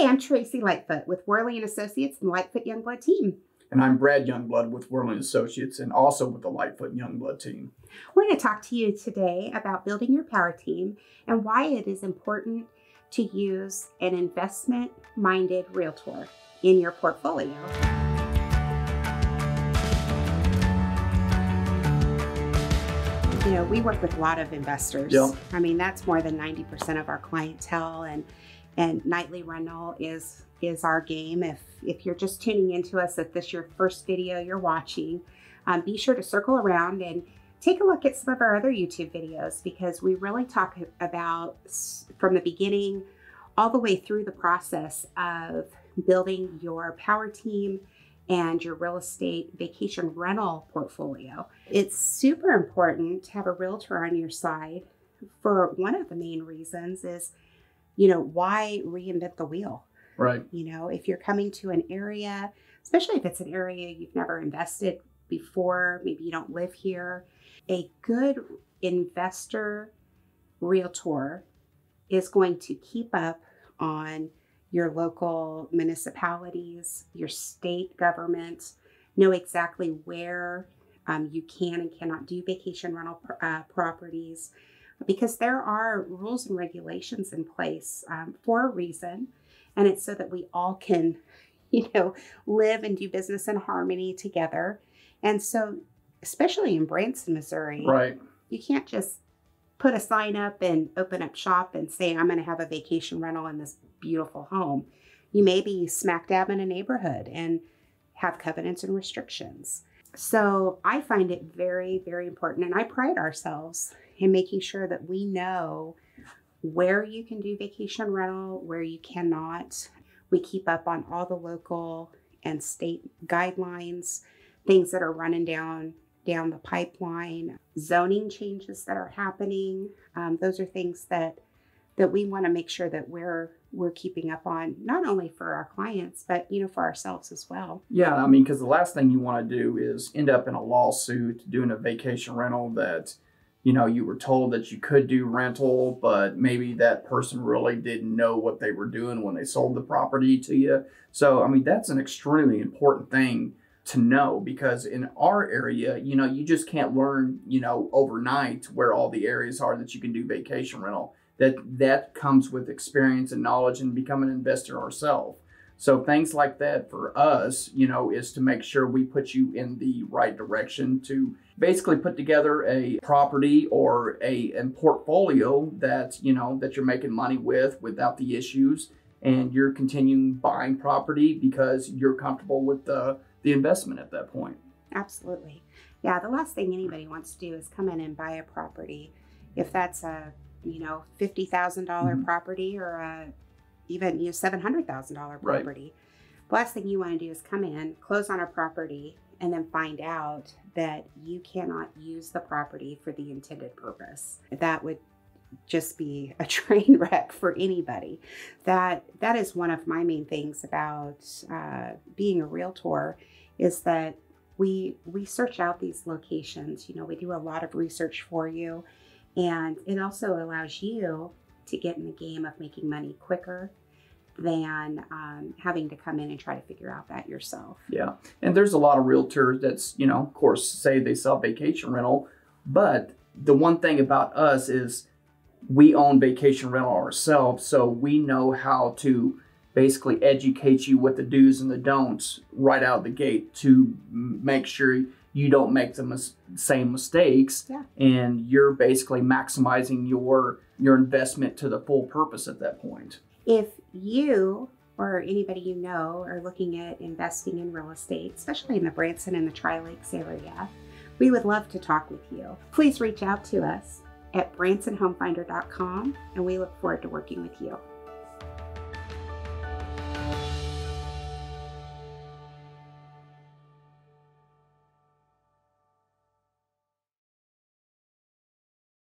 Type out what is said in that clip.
Hi, I'm Tracey Lightfoot with Worley and Associates and Lightfoot Youngblood team. And I'm Brad Youngblood with Worley and Associates and also with the Lightfoot Youngblood team. We're going to talk to you today about building your power team and why it is important to use an investment-minded realtor in your portfolio. You know, we work with a lot of investors. Yeah. I mean, that's more than 90% of our clientele and and nightly rental is is our game. If if you're just tuning into us, if this is your first video you're watching, um, be sure to circle around and take a look at some of our other YouTube videos because we really talk about from the beginning all the way through the process of building your power team and your real estate vacation rental portfolio. It's super important to have a realtor on your side for one of the main reasons is, you know, why reinvent the wheel? Right. You know, if you're coming to an area, especially if it's an area you've never invested before, maybe you don't live here, a good investor realtor is going to keep up on your local municipalities, your state government, know exactly where um, you can and cannot do vacation rental uh, properties because there are rules and regulations in place um, for a reason. And it's so that we all can, you know, live and do business in harmony together. And so, especially in Branson, Missouri, Right. you can't just put a sign up and open up shop and say, I'm going to have a vacation rental in this beautiful home. You may be smack dab in a neighborhood and have covenants and restrictions. So I find it very, very important. And I pride ourselves in making sure that we know where you can do vacation rental, where you cannot. We keep up on all the local and state guidelines, things that are running down down the pipeline, zoning changes that are happening. Um, those are things that that we want to make sure that we're we're keeping up on, not only for our clients, but you know for ourselves as well. Yeah, I mean, because the last thing you want to do is end up in a lawsuit doing a vacation rental that, you know, you were told that you could do rental, but maybe that person really didn't know what they were doing when they sold the property to you. So, I mean, that's an extremely important thing to know because in our area, you know, you just can't learn, you know, overnight where all the areas are that you can do vacation rental. That that comes with experience and knowledge and becoming an investor ourselves. So things like that for us, you know, is to make sure we put you in the right direction to basically put together a property or a, a portfolio that, you know, that you're making money with without the issues and you're continuing buying property because you're comfortable with the the investment at that point. Absolutely. Yeah, the last thing anybody wants to do is come in and buy a property. If that's a, you know, $50,000 Mhm. property or a, even, you know, $700,000 property. The last thing you want to do is come in, close on a property, and then find out that you cannot use the property for the intended purpose. That would just be a train wreck for anybody. That that is one of my main things about uh, being a realtor is that we we search out these locations. You know, we do a lot of research for you, and it also allows you to get in the game of making money quicker than um, having to come in and try to figure out that yourself. Yeah. And there's a lot of realtors that's, you know, of course, say they sell vacation rental, but the one thing about us is we own vacation rental ourselves, so we know how to basically educate you with the do's and the don'ts right out of the gate to make sure you don't make the mis- same mistakes Yeah. and you're basically maximizing your your investment to the full purpose at that point. If you or anybody you know are looking at investing in real estate, especially in the Branson and the Tri Lakes area, we would love to talk with you. Please reach out to us at bransonhomefinder.com and we look forward to working with you.